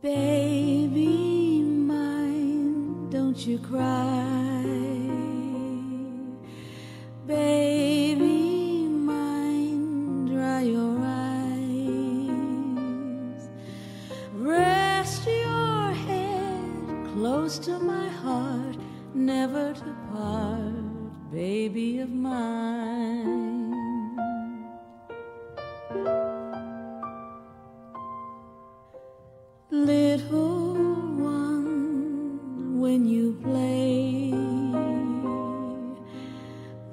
Baby mine, don't you cry. Baby mine, dry your eyes. Rest your head close to my heart, never to part, baby of mine.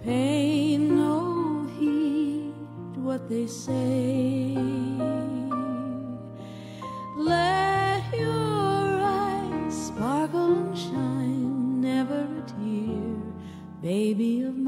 Pay no heed what they say. Let your eyes sparkle and shine, never a tear, baby of mine.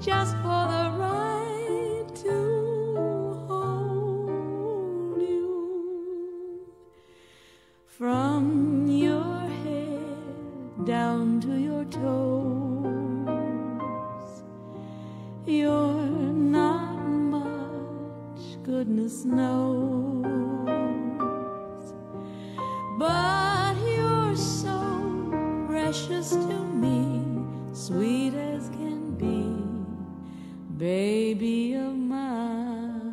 Just for the right to hold you from your head down to your toes. You're not much, goodness knows, but you're so precious to me, sweet as can be, baby of mine.